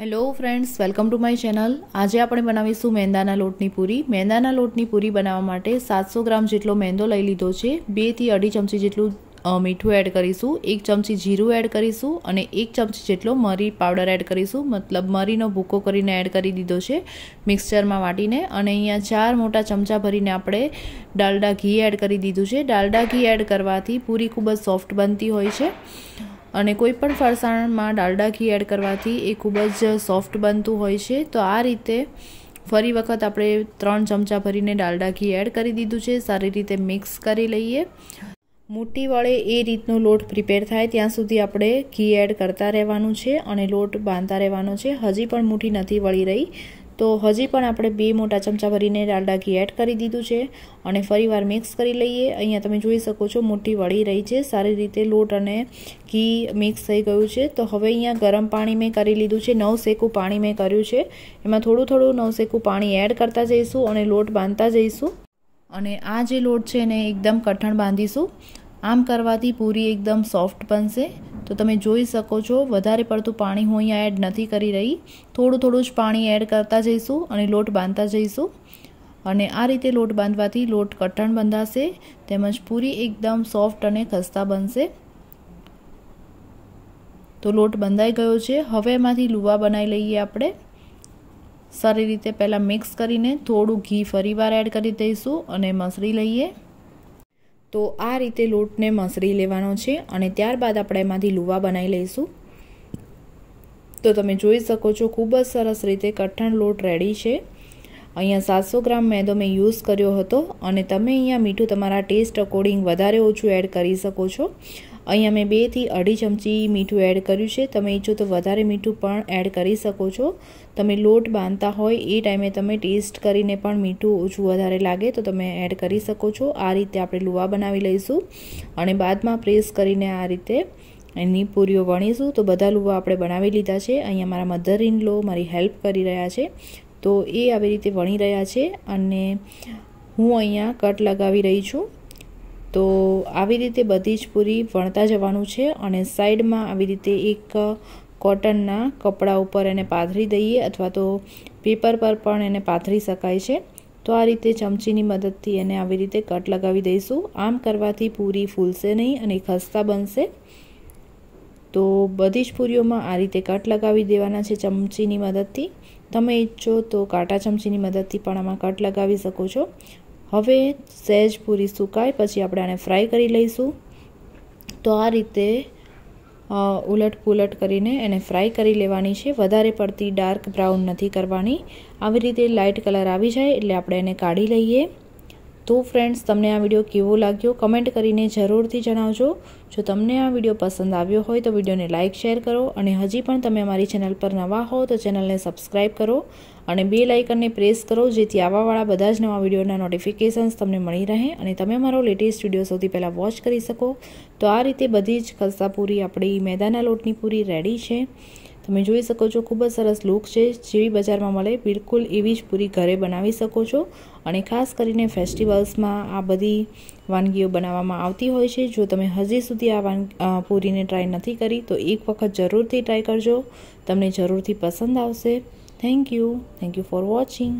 Hello friends welcome to my channel આજે આપણે બનાવીશું મેંદાના લોટની પૂરી. મેંદાના લોટની પૂરી બનાવવા માટે સાતસો ગ્રામ જેટલો મેંદો લઈ લીધો છે. બેથી અઢી ચમચી જેટલું મીઠું એડ કરીશું. એક ચમચી જીરું એડ કરીશું અને એક ચમચી જેટલો મરી પાવડર એડ કરીશું. મતલબ મરીનો ભૂકો કરીને એડ કરી દીધો છે મિક્સચરમાં વાટીને. અને અહીંયા ચાર મોટા ચમચા ભરીને આપણે ડાલડા ઘી એડ કરી દીધું છે. ડાલડા ઘી એડ કરવાથી પૂરી ખૂબ જ સોફ્ટ બનતી હોય છે. અને કોઈ પણ ફરસાણમાં ડાલડા ઘી એડ કરવાથી એ ખૂબ જ સોફ્ટ બનતું હોય છે. તો આ રીતે ફરી વખત આપણે ત્રણ ચમચા ભરીને ડાલડા ઘી એડ કરી દીધું છે. સારી રીતે મિક્સ કરી લઈએ. મોટી વળે એ રીતનો લોટ પ્રિપેર થાય ત્યાં સુધી આપણે ઘી એડ કરતા રહેવાનું છે અને લોટ બાંધતા રહેવાનો છે. હજી પણ મુઠ્ઠી નથી વળી રહી. તો હજી પણ આપણે બે મોટા ચમચા ભરીને ડાલડા ઘી એડ કરી દીધું છે અને ફરીવાર મિક્સ કરી લઈએ. અહીંયા તમે જોઈ શકો છો મુઠ્ઠી વળી રહી છે. સારી રીતે લોટ અને ઘી મિક્સ થઈ ગયું છે. તો હવે અહીંયા ગરમ પાણી મેં કરી લીધું છે. નવ શેકું પાણી મેં કર્યું છે. એમાં થોડું થોડું નવ શેકું પાણી એડ કરતા જઈશું અને લોટ બાંધતા જઈશું. અને આ જે લોટ છે એને એકદમ કઠણ બાંધીશું. આમ કરવાથી પૂરી એકદમ સોફ્ટ બનશે. તો તમે જોઈ શકો છો, વધારે પડતું પાણી હું અહીંયા એડ નથી કરી રહી. થોડું થોડું જ પાણી એડ કરતા જઈશું અને લોટ બાંધતા જઈશું. અને આ રીતે લોટ બાંધવાથી લોટ કઠણ બંધાશે, તેમજ પૂરી એકદમ સોફ્ટ અને ખસ્તા બનશે. તો લોટ બંધાઈ ગયો છે. હવે એમાંથી લુવા બનાવી લઈએ આપણે. સારી રીતે પહેલાં મિક્સ કરીને થોડું ઘી ફરીવાર એડ કરી દઈશું અને મસળી લઈએ. તો આ રીતે લોટને મસળી લેવાનો છે અને ત્યારબાદ આપણે એમાંથી લુવા બનાવી લઈશું. તો તમે જોઈ શકો છો, ખૂબ જ સરસ રીતે કઠણ લોટ રેડી છે. અહીંયા સાતસો ગ્રામ મેદો મેં યુઝ કર્યો હતો અને તમે અહીંયા મીઠું તમારા ટેસ્ટ અકોર્ડિંગ વધારે ઓછું એડ કરી શકો છો. અહીંયા મેં બેથી અઢી ચમચી મીઠું એડ કર્યું છે. તમે ઈચ્છો તો વધારે મીઠું પણ એડ કરી શકો છો. તમે લોટ બાંધતા હોય એ ટાઈમે તમે ટેસ્ટ કરીને પણ મીઠું ઓછું વધારે લાગે તો તમે એડ કરી શકો છો. આ રીતે આપણે લુવા બનાવી લઈશું અને બાદમાં પ્રેસ કરીને આ રીતે એની પૂરીઓ વણીશું. તો બધા લુવા આપણે બનાવી લીધા છે. અહીંયા મારા મધર ઇન લો મારી હેલ્પ કરી રહ્યા છે. તો એ આવી રીતે વણી રહ્યા છે અને હું અહીંયા કટ લગાવી રહી છું. તો આવી રીતે બધી જ પૂરી વણતા જવાનું છે અને સાઈડમાં આવી રીતે એક કોટનના કપડા ઉપર એને પાથરી દઈએ અથવા તો પેપર પર પણ એને પાથરી શકાય છે. તો આ રીતે ચમચીની મદદથી એને આવી રીતે કટ લગાવી દઈશું. આમ કરવાથી પૂરી ફૂલશે નહીં અને ખસ્તા બનશે. તો બધી જ પૂરીઓમાં આ રીતે કટ લગાવી દેવાના છે ચમચીની મદદથી. તમે ઈચ્છો તો કાંટા ચમચીની મદદથી પણ આમાં કટ લગાવી શકો છો. હવે સહેજ પૂરી સુકાય, પછી આપણે આને ફ્રાય કરી લઈશું. તો આ રીતે ઉલટ પુલટ કરીને એને ફ્રાય કરી લેવાની છે. વધારે પડતી ડાર્ક બ્રાઉન નથી કરવાની. આવી રીતે લાઇટ કલર આવી જાય એટલે આપણે એને કાઢી લઈએ. તો ફ્રેન્ડ્સ તમને આ વીડિયો કેવો લાગ્યો? કમેન્ટ કરીને જરૂરથી જણાવજો. જો તમને આ વીડિયો પસંદ આવ્યો હોય તો વિડીયોને લાઇક શેર કરો અને હજી પણ તમે અમારી ચેનલ પર નવા હો તો ચેનલને સબસ્ક્રાઈબ કરો અને બે લાઇકનને પ્રેસ કરો જેથી આવાવાળા બધા જ નવા વિડીયોના નોટિફિકેશન્સ તમને મળી રહે અને તમે અમારો લેટેસ્ટ વીડિયો સૌથી પહેલાં વોચ કરી શકો. તો આ રીતે બધી જ ખસ્તા પૂરી આપણી મેદાના લોટની પૂરી રેડી છે. તમે જોઈ શકો છો, ખૂબ જ સરસ લુક છે, જેવી બજારમાં મળે, બિલકુલ એવી જ પૂરી ઘરે બનાવી શકો છો. અને ખાસ કરીને ફેસ્ટિવલ્સમાં આ બધી વાનગીઓ બનાવવામાં આવતી હોય છે. જો તમે હજી સુધી આ વાન પૂરીને ટ્રાય નથી કરી, તો એક વખત જરૂરથી ટ્રાય કરજો. તમને જરૂરથી પસંદ આવશે. Thank you thank you for watching